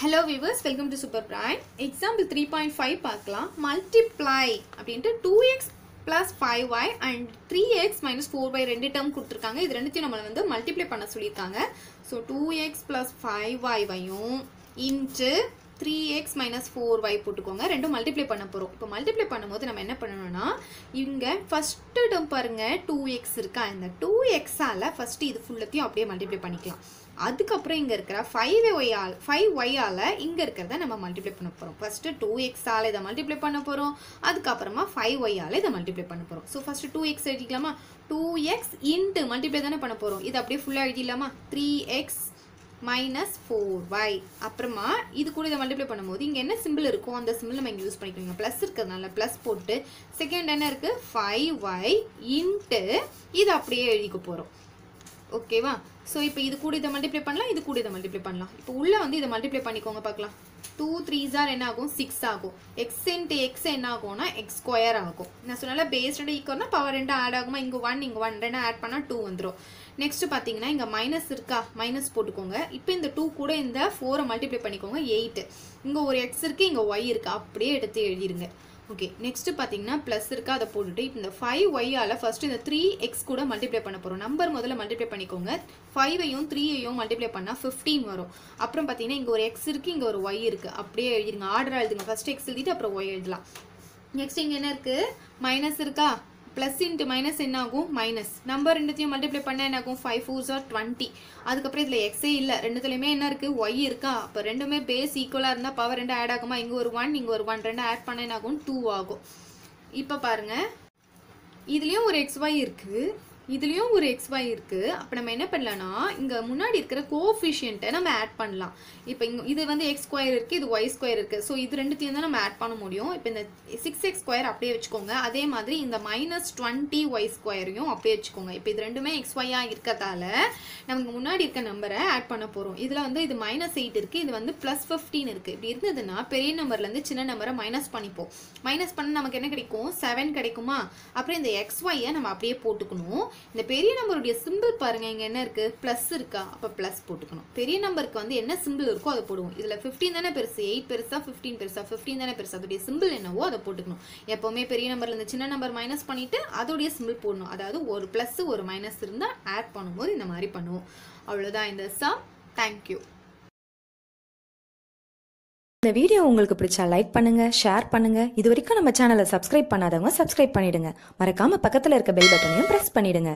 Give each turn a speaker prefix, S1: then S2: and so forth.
S1: Hello viewers welcome to super brain example three point five பார்க்கலாம். Multiply அப்படின்ட்டு two x plus five y and three x minus four y ரெண்டு term கொடுத்துருக்காங்க. இது ரெண்டுத்தையும் நம்மளை வந்து மல்டிப்ளை பண்ண சொல்லியிருக்காங்க. So two x plus five ஒய்வையும் into three x minus four y போட்டுக்கோங்க. ரெண்டும் மல்டிப்ளை பண்ண போகிறோம் இப்போ மல்டிப்ளை பண்ணும்போது நம்ம என்ன பண்ணணும்னா இங்கே ஃபஸ்ட்டு டேர்ம் பாருங்கள் டூ எக்ஸ் இருக்கா? இந்த டூ எக்ஸால் ஃபஸ்ட்டு இது ஃபுல்லத்தையும் அப்படியே மல்டிப்ளை பண்ணிக்கலாம். அதுக்கப்புறம் இங்கே இருக்கிற ஃபைவ் ஒய்யால் ஃபைவ் ஒய்யால் இங்கே இருக்கிறத நம்ம மல்டிப்ளை பண்ண போகிறோம் ஃபஸ்ட்டு டூ எக்ஸால் இதை மல்டிப்ளை பண்ண போகிறோம் அதுக்கப்புறமா ஃபைவ் ஒய்யால் இதை மல்டிப்ளை பண்ண போகிறோம் ஸோ ஃபஸ்ட்டு டூ எக்ஸ் எழுதிக்கலாமா? டூ எக்ஸ் இன்ட்டு மல்டிப்ளை தானே பண்ண போகிறோம் இது அப்படியே ஃபுல்லாக எழுதிடலாமா three x minus four y அப்புறமா இது கூட இதை மல்டிப்ளை பண்ணும்போது இங்கே என்ன சிம்பிள் இருக்கோ அந்த சிம்பிள் நம்ம இங்கே யூஸ் பண்ணிக்கோங்க. ப்ளஸ் இருக்கிறதுனால ப்ளஸ் போட்டு செகண்ட் என்ன இருக்குது ஃபைவ் ஒய் இன்ட்டு இது அப்படியே எழுதிக்க போகிறோம் ஓகேவா ஸோ இப்போ இது கூட இதை மல்டிப்ளை பண்ணலாம் இது கூட இதை மல்டிப்ளை பண்ணலாம். இப்போ உள்ளே வந்து இதை மல்டிப்ளை பண்ணிக்கோங்க பார்க்கலாம். டூ த்ரீ ஜார் என்ன ஆகும்? சிக்ஸ் ஆகும். எக்ஸ் இன்ட்டு எக்ஸ் என்ன ஆகும்னா எக்ஸ் ஸ்கொயர் ஆகும். நான் சொன்னால பேஸ் ரெண்டு ஈக்குவல்னா பவர் ரெண்டு ஆட் ஆகுமா? இங்கே ஒன் இங்கே ஒன் ரெண்டு ஆட் பண்ணால் டூ வந்துடும் நெக்ஸ்ட் பார்த்தீங்கன்னா இங்கே மைனஸ் இருக்கா? மைனஸ் போட்டுக்கோங்க. இப்போ இந்த டூ கூட இந்த ஃபோரை மல்டிப்ளை பண்ணிக்கோங்க எயிட்டு இங்கே ஒரு எக்ஸ் இருக்குது இங்கே ஒய் இருக்குது அப்படியே எடுத்து எழுதிருங்க. ஓகே நெக்ஸ்ட் பார்த்தீங்கன்னா ப்ளஸ் இருக்கா அதை போட்டுட்டு இப்போ இந்த ஃபைவ் ஒய்யால் ஃபர்ஸ்ட் இந்த த்ரீ எக்ஸ் கூட மல்டிப்ளை பண்ண போகிறோம் நம்பர் முதல்ல மல்டிப்ளை பண்ணிக்கோங்க. ஃபைவையும் த்ரீயையும் மல்டிப்ளை பண்ணால் ஃபிஃப்டீன் வரும். அப்புறம் பார்த்தீங்கன்னா இங்கே ஒரு எக்ஸ் இருக்குது இங்கே ஒரு ஒய் இருக்குது அப்படியே எழுதிருங்க ஆர்டர் எழுதுங்க. ஃபர்ஸ்ட் எக்ஸ் எழுதிட்டு அப்புறம் ஒய் எழுதலாம். நெக்ஸ்ட் இங்கே என்ன இருக்குது மைனஸ் இருக்கா? ப்ளஸ் இன்ட்டு மைனஸ் என்ன ஆகும் மைனஸ் நம்பர் ரெண்டுத்தையும் மல்டிப்ளை பண்ண என்ன ஆகும் ஃபைவ் ஃபோர் ஆர் டுவெண்ட்டி அதுக்கப்புறம் இதில் எக்ஸே இல்லை. ரெண்டுத்துலையுமே என்ன இருக்குது ஒய் இருக்கா? அப்போ ரெண்டுமே பேஸ் ஈக்குவலாக இருந்தால் பவர் ரெண்டு ஆட் ஆகுமா? இங்கே ஒரு ஒன் இங்கே ஒரு ஒன் ரெண்டு ஆட் பண்ண என்ன ஆகும் டூ ஆகும். இப்போ பாருங்கள் இதுலேயும் ஒரு எக்ஸ் ஒய் இருக்குது இதுலேயும் ஒரு எக்ஸ் ஒய் இருக்குது அப்போ நம்ம என்ன பண்ணலாம்னா இங்கே முன்னாடி இருக்கிற கோஃபிஷியன்ட்டை நம்ம ஆட் பண்ணலாம். இப்போ இங்கே இது வந்து எக்ஸ் ஸ்கொயர் இருக்குது இது ஒய் ஸ்கொயர் இருக்குது ஸோ இது ரெண்டுத்தையும் தான் நம்ம ஆட் பண்ண முடியும். இப்போ இந்த சிக்ஸ் எக்ஸ் ஸ்கொயர் அப்படியே வச்சுக்கோங்க. அதே மாதிரி இந்த மைனஸ் டுவெண்ட்டி ஒய் ஸ்கொயரையும் அப்படியே வச்சுக்கோங்க. இப்போ இது ரெண்டுமே எக்ஸ் ஒய்யாக இருக்கிறதால நமக்கு முன்னாடி இருக்க நம்பரை ஆட் பண்ண போகிறோம் இதில் வந்து இது மைனஸ் எயிட் இருக்குது இது வந்து ப்ளஸ் ஃபிஃப்டீன் இருக்குது இப்படி இருந்ததுன்னா பெரிய நம்பர்லேருந்து சின்ன நம்பரை மைனஸ் பண்ணிப்போம். மைனஸ் பண்ண நமக்கு என்ன கிடைக்கும்? செவன் கிடைக்குமா? அப்புறம் இந்த எக்ஸ் ஒய்யை நம்ம அப்படியே போட்டுக்கணும். இந்த பெரிய நம்பருடைய சிம்பிள் பாருங்க இங்க என்ன இருக்கு? பிளஸ் இருக்கா? அப்ப பிளஸ் போட்டுக்கணும். பெரிய நம்பருக்கு வந்து என்ன சிம்பிள் இருக்கோ அதை போடுவோம். இதுல 15 தானே பெருசு? எயிட் பெருசா? 15 பெருசா? 15 தானே பெருசு? அதோடைய சிம்பிள் என்னவோ அதை போட்டுக்கணும். எப்பவுமே பெரிய நம்பர்ல இருந்து சின்ன நம்பர் மைனஸ் பண்ணிட்டு அதோடைய சிம்பிள் போடணும். அதாவது ஒரு பிளஸ் ஒரு மைனஸ் இருந்தா ஆட் பண்ணும்போது இந்த மாதிரி பண்ணுவோம். அவ்வளவுதான். இந்த சம் தேங்க்யூ
S2: இந்த வீடியோ உங்களுக்கு பிடிச்சா லைக் பண்ணுங்க ஷேர் பண்ணுங்க. இது வரைக்கும் நம்ம சேனலை சப்ஸ்கிரைப் பண்ணாதவங்க சப்ஸ்கிரைப் பண்ணிடுங்க. மறக்காம பக்கத்துல இருக்க பெல் பட்டனையும் பிரஸ் பண்ணிடுங்க.